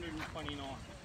129